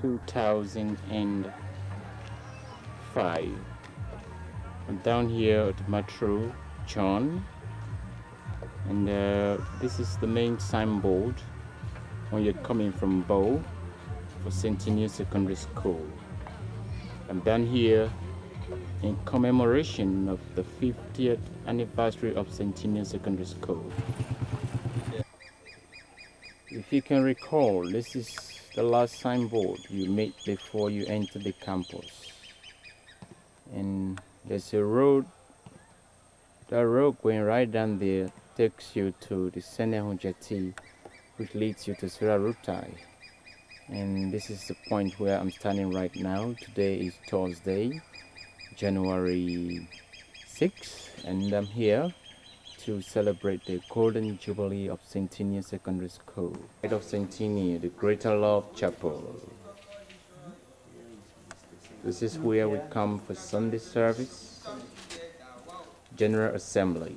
2005. And down here at Mattru Jong. And uh, this is the main signboard when you're coming from Bo for Centennial Secondary School. And down here in commemoration of the 50th anniversary of Centennial Secondary School. If you can recall, this is the last signboard you made before you enter the campus. And there's a road, that road going right down there takes you to the Senehun Jetty, which leads you to Surarutai. And this is the point where I'm standing right now. Today is Thursday, January 6th, and I'm here to celebrate the Golden Jubilee of Centennial Secondary School. Right of Centennial, the Greater Love Chapel. This is where we come for Sunday service, General Assembly.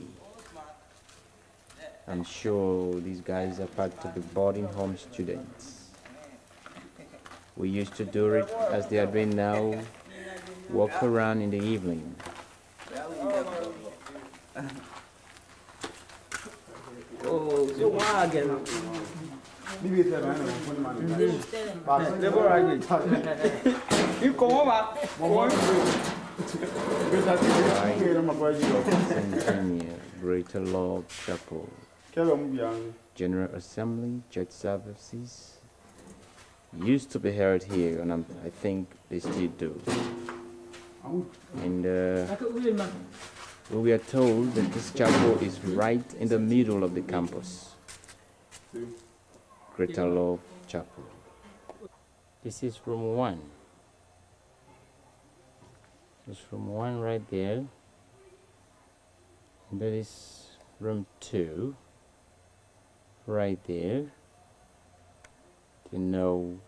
I'm sure these guys are part of the boarding home students. We used to do it as they are doing now, walk around in the evening. So Greater Love Chapel, General Assembly, church services used to be held here, and I'm, I think they still do. And uh, we are told that this chapel is right in the middle of the campus. Greater Love Chapel. This is room one. There's room one right there. And that is room two right there. To no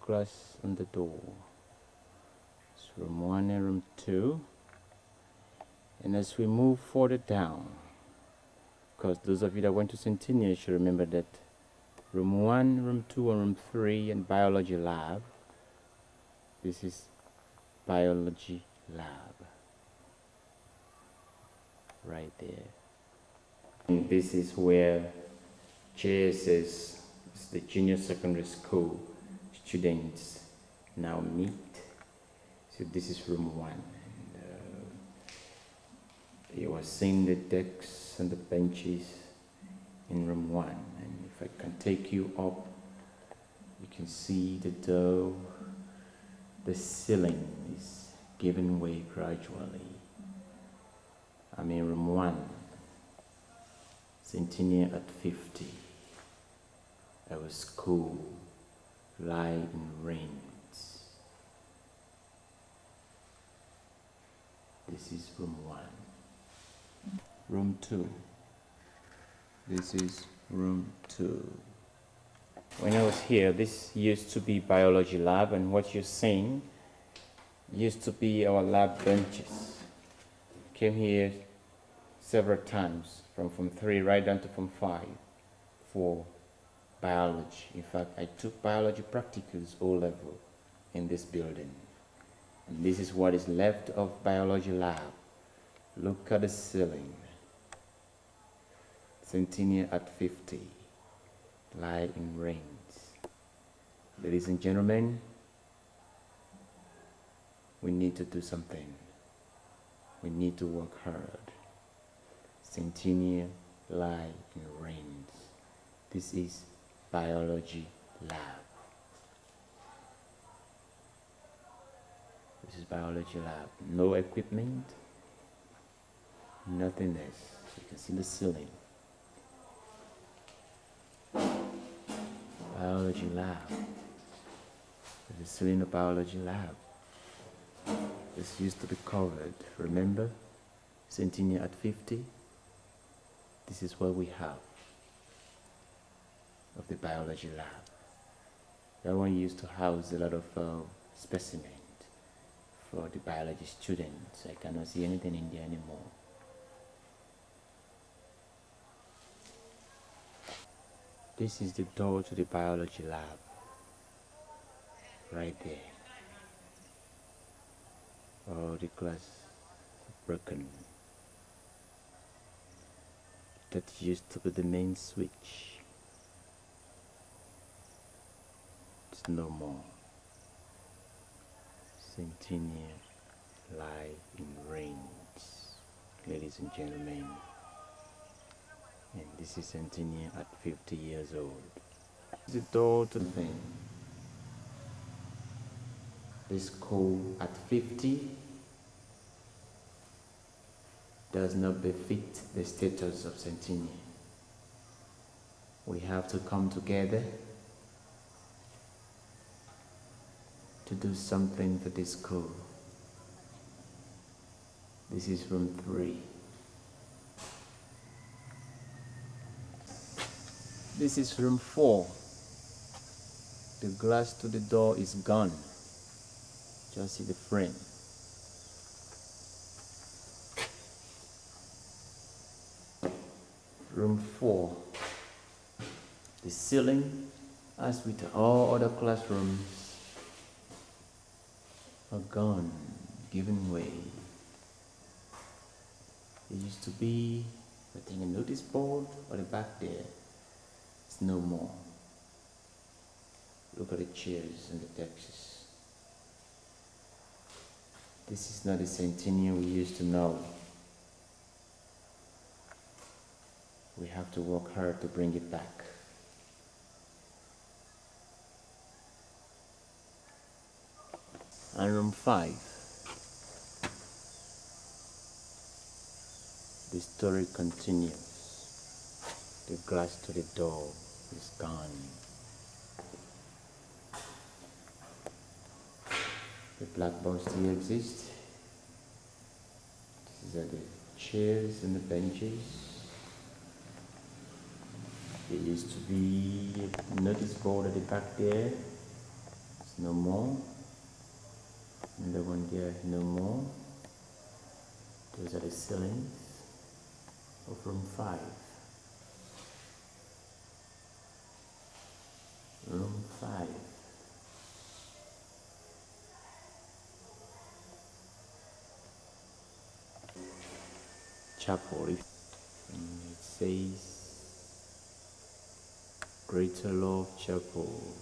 glass on the door. It's room one and room two. And as we move further down, because those of you that went to Centennial should remember that room 1, room 2, and room 3 in biology lab. This is biology lab. Right there. And this is where JSS, is the junior secondary school students now meet. So this is room 1 you are seeing the decks and the benches in room one. And if I can take you up, you can see the door, the ceiling is giving way gradually. I'm in room one, Centennial at 50. I was cool, lie in rains. This is room one. Room two. This is room two. When I was here, this used to be biology lab, and what you're seeing used to be our lab benches. Came here several times, from from three right down to from five, for biology. In fact, I took biology practicals O level in this building. And this is what is left of biology lab. Look at the ceiling. Centennial at 50, lie in rains. Ladies and gentlemen, we need to do something. We need to work hard. Centennial lie in rains. This is biology lab. This is biology lab. No equipment, nothing else. You can see the ceiling. Biology lab. Is ceiling biology lab. This used to be covered. Remember? Centennial at 50. This is what we have of the biology lab. That one used to house a lot of uh, specimens for the biology students. I cannot see anything in there anymore. This is the door to the biology lab. right there. Oh, the glass broken. That used to be the main switch. It's no more. Centennial live in rains, ladies and gentlemen. And this is Centennial at 50 years old. The door to thing. This school at 50 does not befit the status of Centennial. We have to come together to do something for this school. This is room three. This is room four. The glass to the door is gone. Just see the frame. Room four. The ceiling, as with all other classrooms, are gone, given way. It used to be, I think, a notice board on the back there. No more. Look at the chairs and the desks. This is not the centennial we used to know. We have to work hard to bring it back. And room five. The story continues. The glass to the door is gone. The blackboard still exists. These are the chairs and the benches. There used to be a notice board at the back there. It's no more. Another one there, no more. Those are the ceilings of room five. Room five. Chapel. It says Greater Love Chapel,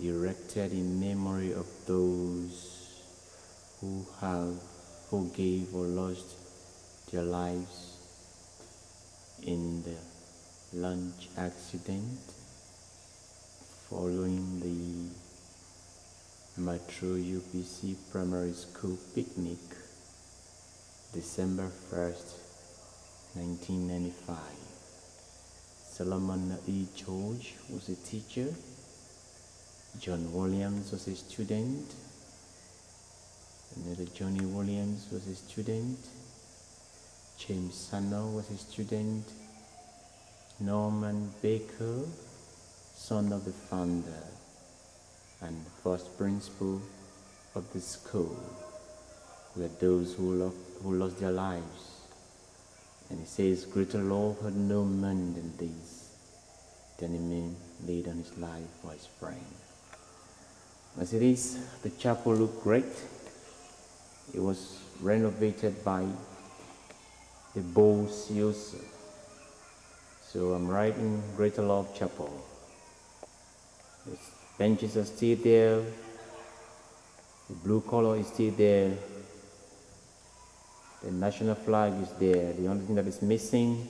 erected in memory of those who have, who gave or lost their lives in the launch accident following the Mattru UPC Primary School picnic, December 1st, 1995. Solomon E. George was a teacher. John Williams was a student. Another Johnny Williams was a student. James Sano was a student. Norman Baker, son of the founder and first principal of the school, were those who, lo- who lost their lives. And he says, Greater love had no man than this, than a man laid on his life for his friend. As it is, the chapel looked great. It was renovated by the Bo Siosa. So I'm writing Greater Love Chapel. The benches are still there. The blue color is still there. The national flag is there. The only thing that is missing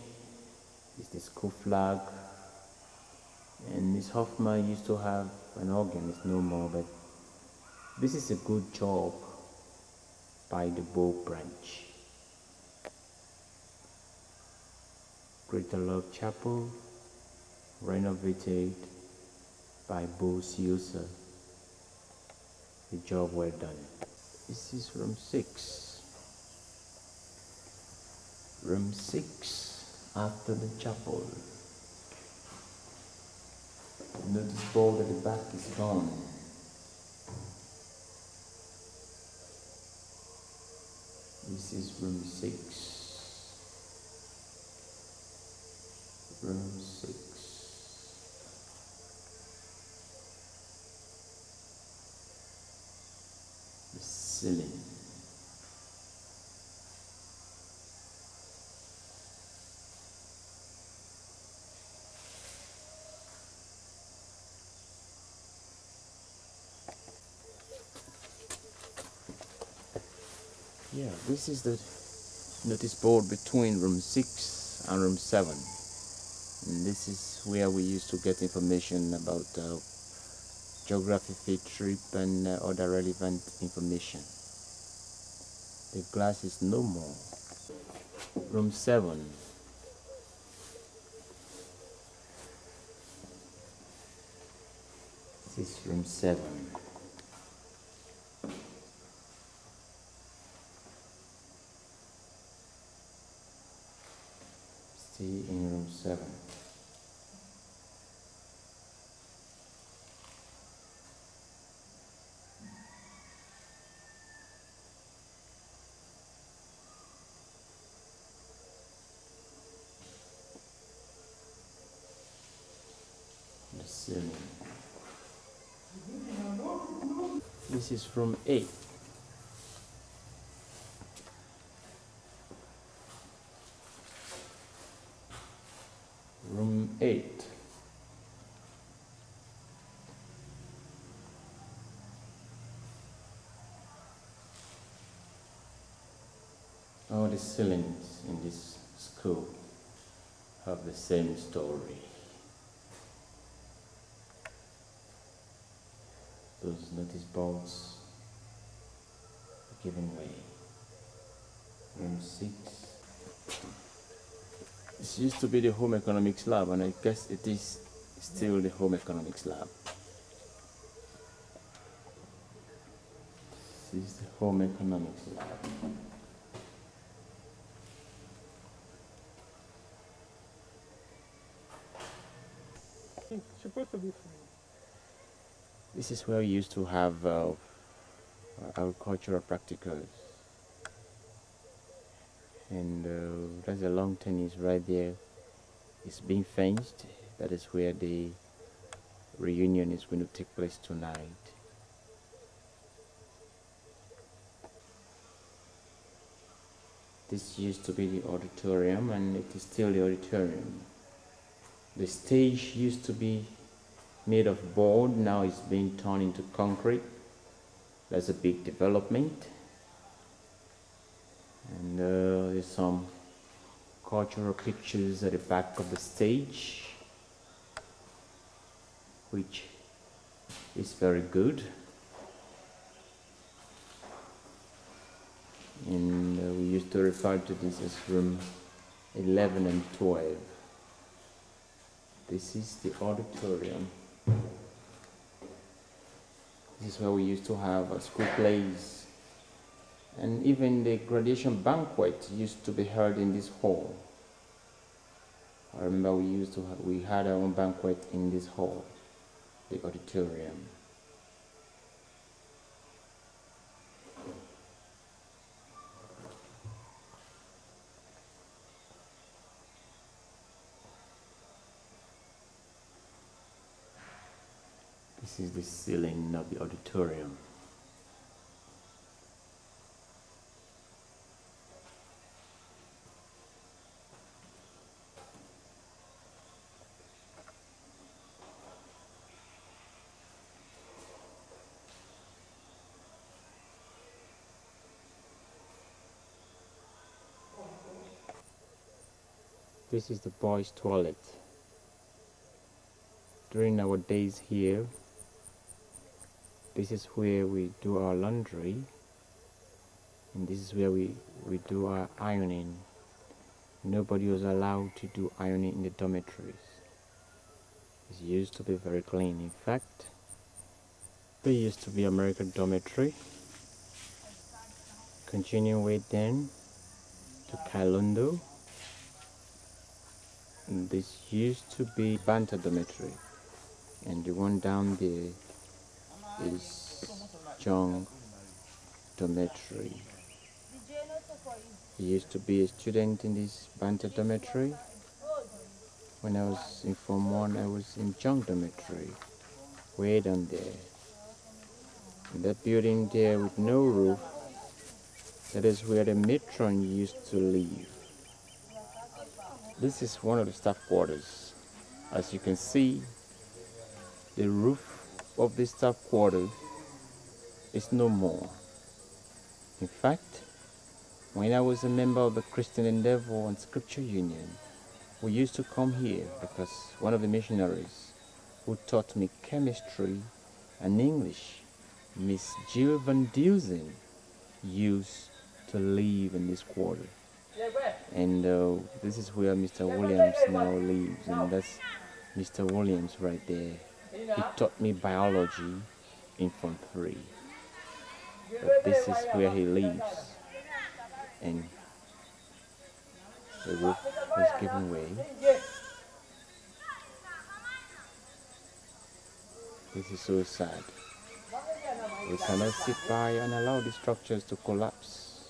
is the school flag. And Miss Hoffman used to have an organ, it's no more, but this is a good job by the Bo branch. Greater Love Chapel, renovated by both user. The job well done. This is room 6. Room 6 after the chapel. Notice board at the back is gone. This is room 6. Room 6. Yeah, this is the notice board between room 6 and room 7. And this is where we used to get information about uh, geography field trip and uh, other relevant information. The glass is no more. Room 7. This is room 7. Stay in room 7. The ceiling. This is from 8. Room 8. All the ceilings in this school have the same story. Those notice boards are giving way. Room 6. This used to be the home economics lab, and I guess it is still the home economics lab. This is the home economics lab. It's supposed to be free. This is where we used to have uh, agricultural practicals. And uh, there's a long tennis right there. It's being fenced. That is where the reunion is going to take place tonight. This used to be the auditorium and it is still the auditorium. The stage used to be made of board, now it's being turned into concrete. That's a big development. And uh, there's some cultural pictures at the back of the stage, which is very good. And uh, we used to refer to this as room 11 and 12. This is the auditorium. This is where we used to have a school plays. And even the graduation banquet used to be held in this hall. I remember we used to have, we had our own banquet in this hall, the auditorium. This is the ceiling of the auditorium. This is the boys' toilet. During our days here, this is where we do our laundry and this is where we, we do our ironing. Nobody was allowed to do ironing in the dormitories. It used to be very clean. In fact, there used to be American dormitory. Continuing with then to Kailundo. And this used to be Banta dormitory. And the one down there is Jong Dormitory. I used to be a student in this Banta Dormitory. When I was in Form 1, I was in Jong Dormitory, way down there. That building there with no roof, that is where the matron used to live. This is one of the staff quarters. As you can see, the roof of the staff quarters is no more. In fact, when I was a member of the Christian Endeavor and Scripture Union, we used to come here because one of the missionaries who taught me chemistry and English, Miss Jill Van Dusen, used to live in this quarter. And uh, this is where Mr. Williams now lives, and that's Mr. Williams right there. He taught me biology in Form 3. But this is where he lives. And the roof is giving way. This is so sad. We cannot sit by and allow the structures to collapse.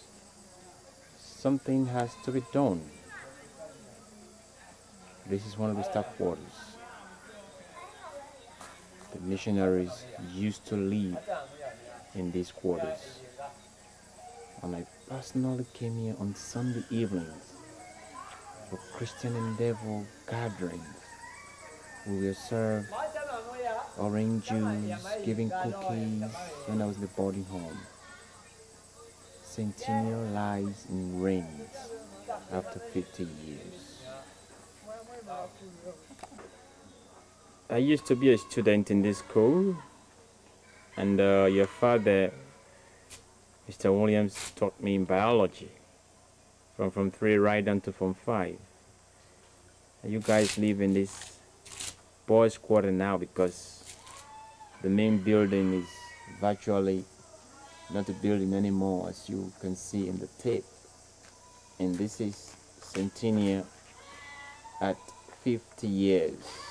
Something has to be done. This is one of the staff quarters. The missionaries used to live in these quarters. And I personally came here on Sunday evenings for Christian Endeavor gatherings. We were served orange juice, giving cookies when I was in the boarding home. Centennial lies in rains after 50 years. I used to be a student in this school, and uh, your father, Mr. Williams, taught me in biology from from three right down to from five. And you guys live in this boys' quarter now because the main building is virtually not a building anymore, as you can see in the tape. And this is Centennial at 50 years.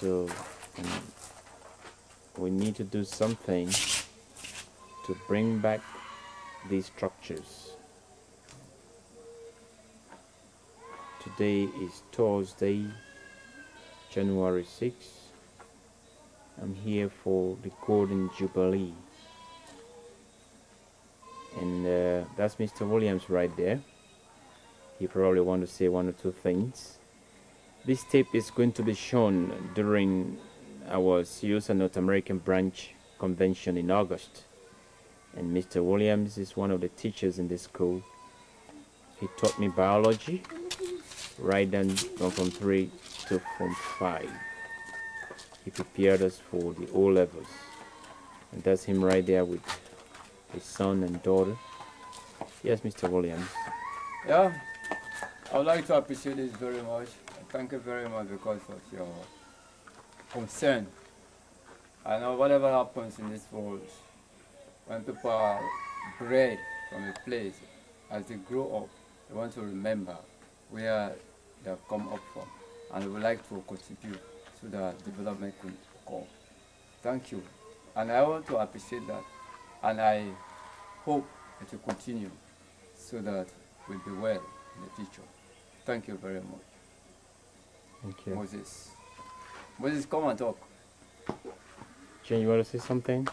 So um, we need to do something to bring back these structures. Today is Thursday, January 6th. I'm here for the Golden Jubilee. And uh, that's Mr. Williams right there. He probably want to say one or two things. This tape is going to be shown during our CIUSA North American branch convention in August. And Mr. Williams is one of the teachers in this school. He taught me biology right down from Form 3 to Form 5. He prepared us for the O levels. And that's him right there with his son and daughter. Yes, Mr. Williams. Yeah, I would like to appreciate this very much. Thank you very much because of your concern. I know whatever happens in this world, when people are bred from a place, as they grow up, they want to remember where they have come up from, and they would like to contribute so that development could come. Thank you, and I want to appreciate that, and I hope it will continue so that we'll be well in the future. Thank you very much. Thank you. Moses. Moses, come and talk. Jane, you want to say something?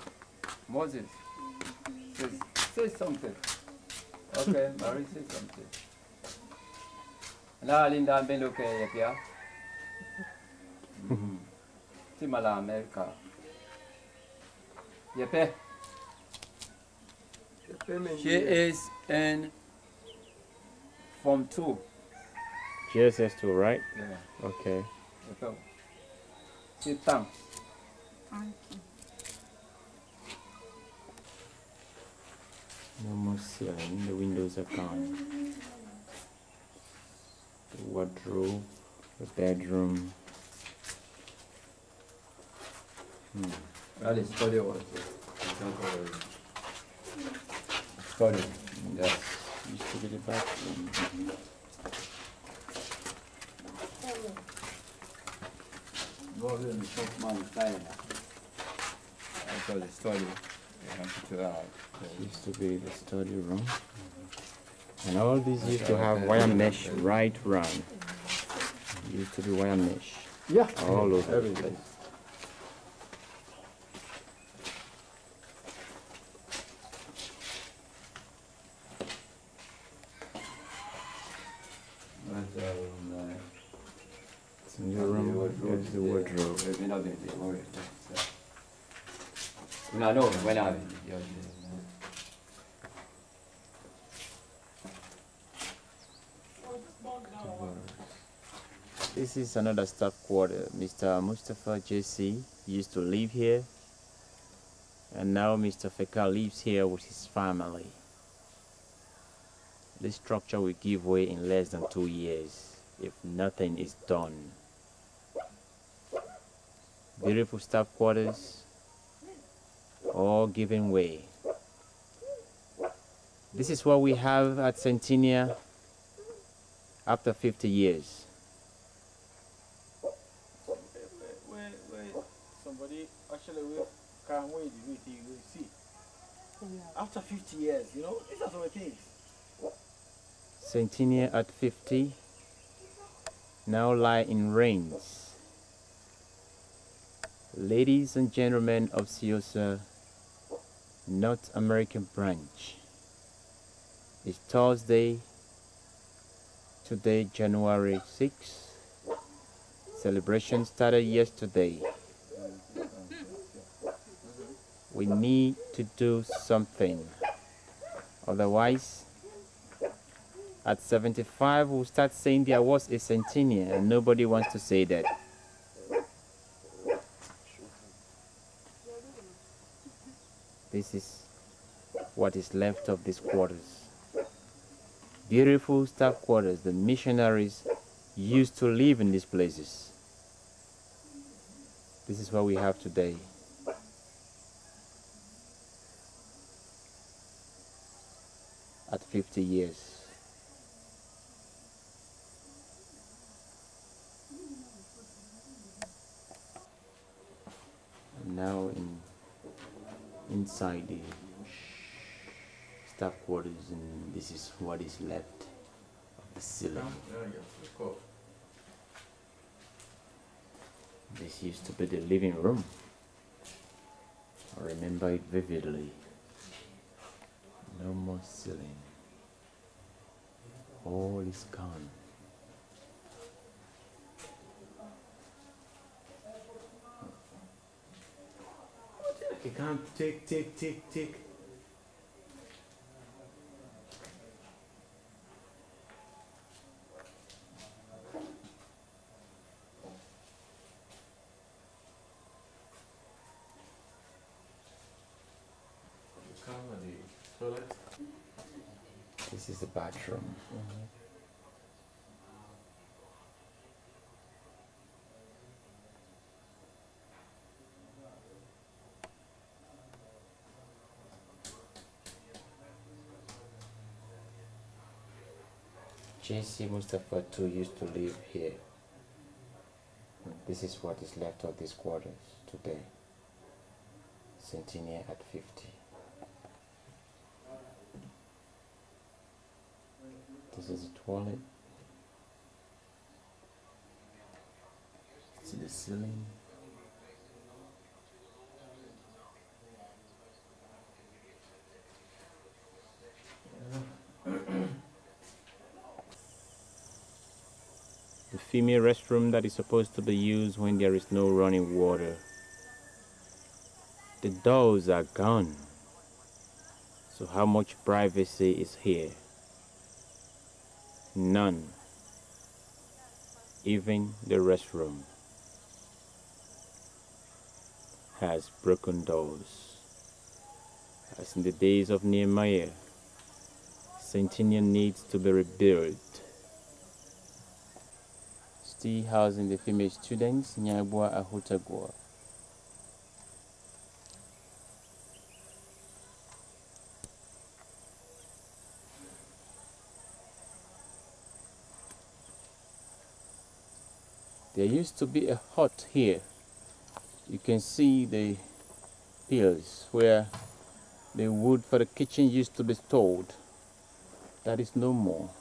Moses, say, say something. Okay, Mary, say something. Now, Linda Bendo ke ya pia. Ti mala America. Yepe. She is in Form 2. JSS2, right? Yeah. Okay. Yepe. She tang. No more ceiling, the windows are gone. The wardrobe, the bedroom. Hmm. That is study also. Study. Yes. Used to be the bathroom. That's all the study. Yeah, to that. Used to be the study room. And all these used to have wire mesh right round. Used to be wire mesh Yeah. all over the place. the wardrobe. We're not going to worry. No, no, we're. This is another staff quarter. Mr. Mustafa JC used to live here, and now Mr. Feka lives here with his family. This structure will give way in less than two years if nothing is done. Beautiful staff quarters, all giving way. This is what we have at Centennial after 50 years. Where, where somebody actually come wait with you see. After 50 years, you know, these are some things. Centennial at 50 now lie in reigns. Ladies and gentlemen of CIOSA North American branch, it's Thursday, today January 6th. Celebration started yesterday. We need to do something, otherwise at 75 we'll start saying there was a centennial and nobody wants to say that this is what is left of these quarters. Beautiful staff quarters the missionaries used to live in these places. This is what we have today. At 50 years now in inside the staff quarters and this is what is left of the ceiling. This used to be the living room. I remember it vividly. No more ceiling. All is gone You can't tick, tick, tick, tick. toilet. this is the bathroom JC Mustafa too used to live here. This is what is left of these quarters today. Centennial at 50. This is the toilet. See the ceiling. Female restroom that is supposed to be used when there is no running water. The doors are gone. So how much privacy is here? None. Even the restroom has broken doors. As in the days of Nehemiah, Centennial needs to be rebuilt still housing the female students, Nyabwa Ahutagwa. There used to be a hut here. You can see the pills where the wood for the kitchen used to be stored. That is no more.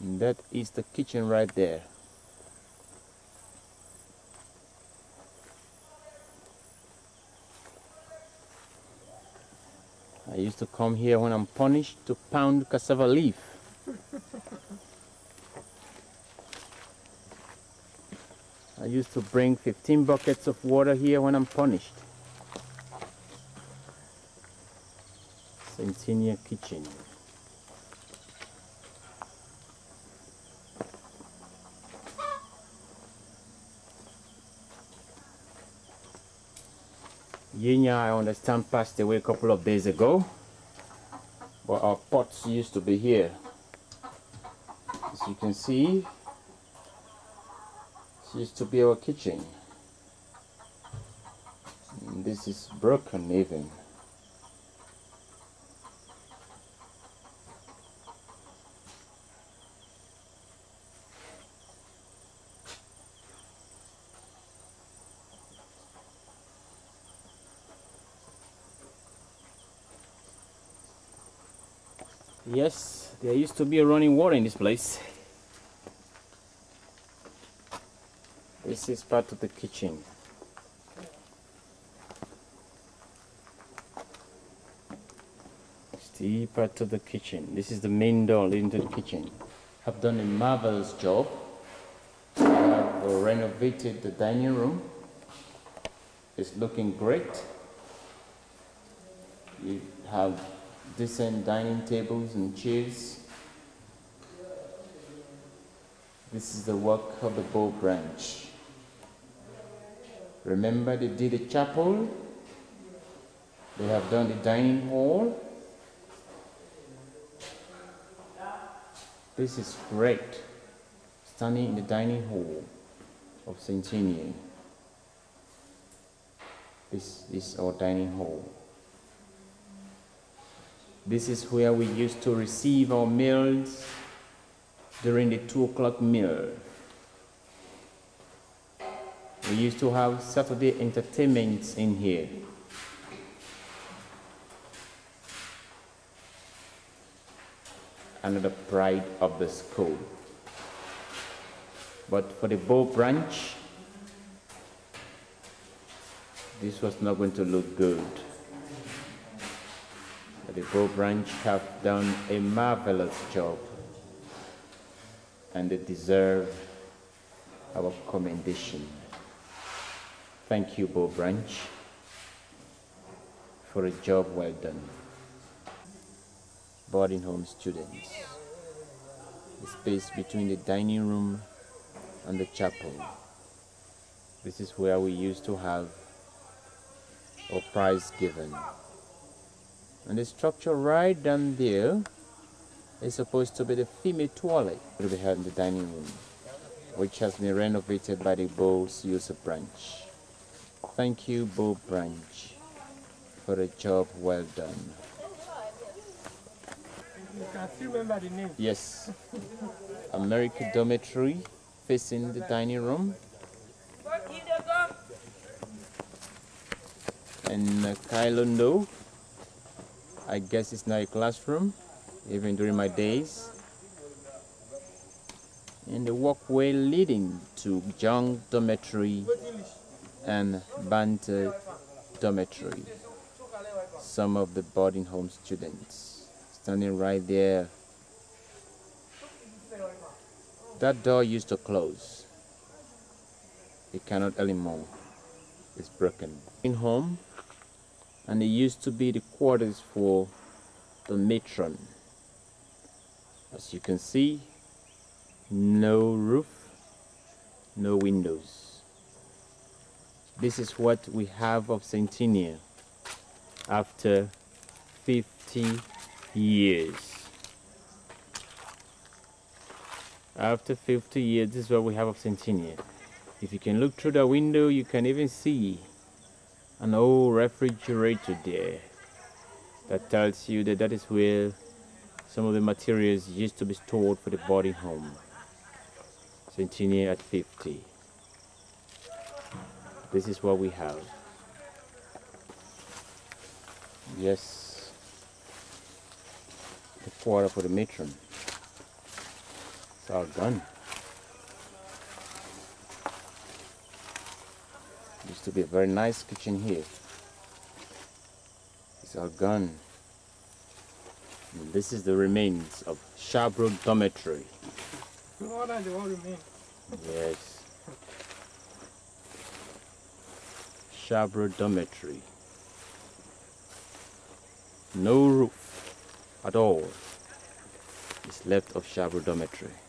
And that is the kitchen right there. I used to come here when I'm punished to pound cassava leaf. I used to bring 15 buckets of water here when I'm punished. Centennial Kitchen. Yinya, I understand, passed away a couple of days ago. But our pots used to be here. As you can see, this used to be our kitchen. And this is broken even. Yes, there used to be a running water in this place. This is part of the kitchen. Still part of the kitchen. This is the main door leading to the kitchen. I've done a marvelous job. I have renovated the dining room. It's looking great. You have decent dining tables and chairs. This is the work of the Bo branch. Remember they did the chapel, they have done the dining hall. This is great, standing in the dining hall of Centennial. This is our dining hall. This is where we used to receive our meals during the two o'clock meal. We used to have Saturday entertainments in here. Another pride of the school. But for the Bo branch, this was not going to look good. The Bo branch have done a marvelous job and they deserve our commendation. Thank you, Bo Branch, for a job well done. Boarding home students. The space between the dining room and the chapel. This is where we used to have our prize given. And the structure right down there is supposed to be the female toilet to be held in the dining room, which has been renovated by the Bowes User branch. Thank you, Bo branch, for a job well done. You can still remember the name. Yes, American dormitory facing the dining room. And uh, Kailondo, I guess it's now a classroom, even during my days. And the walkway leading to Jong Dormitory and Banta Dormitory. Some of the boarding home students standing right there. That door used to close. It cannot anymore. It's broken. In home, and it used to be the quarters for the matron. As you can see, no roof, no windows. This is what we have of Centennial after 50 years. After 50 years, this is what we have of Centennial. If you can look through the window, you can even see an old refrigerator there that tells you that that is where some of the materials used to be stored for the boarding home. Centennial at 50. This is what we have. Yes. The quarter for the matron. It's all gone. To be a very nice kitchen here. It's all gone. And this is the remains of Sherbro Dormitory. More than the one remain. Yes. Sherbro Dormitory. No roof at all is left of Sherbro Dormitory.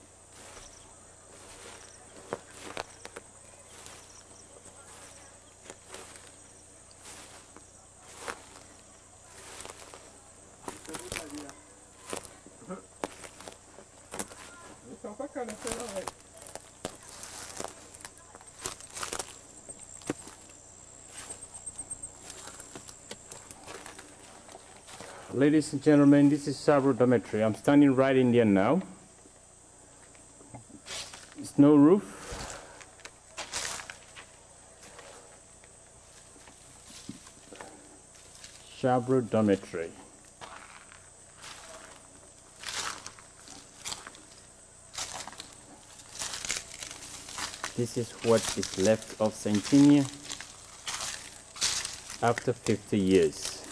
Ladies and gentlemen, this is Sherbro Dormitory. I'm standing right in there now. There's no roof. Sherbro Dormitory. This is what is left of Centennial after 50 years.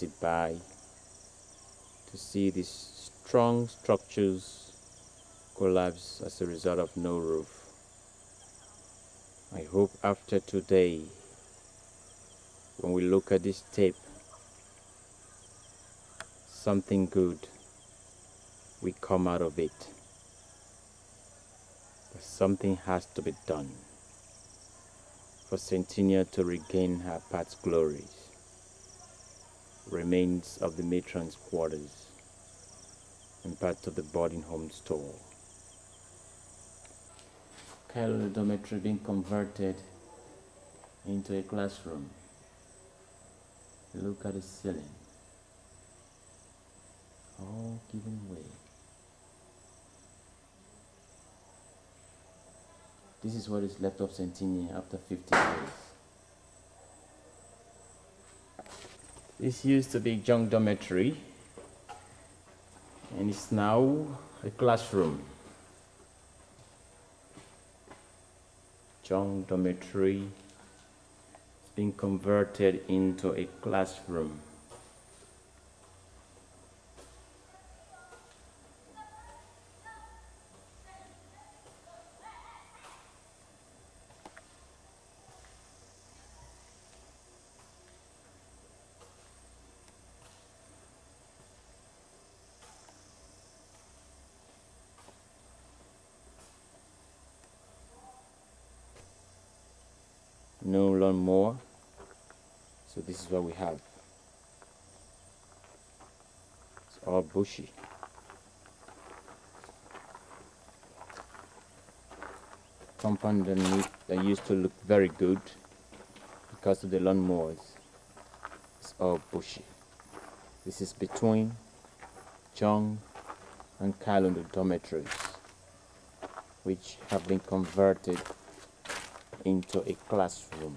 We sit by to see these strong structures collapse as a result of no roof. I hope after today, when we look at this tape, something good will come out of it. But something has to be done for Centennial to regain her past glories. Remains of the matron's quarters and part of the boarding home store. Kyle dormitory being converted into a classroom. Look at the ceiling. All given way. This is what is left of Centennial after 50 years. This used to be Jong Dormitory and it's now a classroom. Jong Dormitory being converted into a classroom. No lawnmower so this is what we have. It's all bushy. Compound that, used to look very good because of the lawnmowers it's all bushy. This is between Jong and Kalundu dormitories which have been converted into a classroom.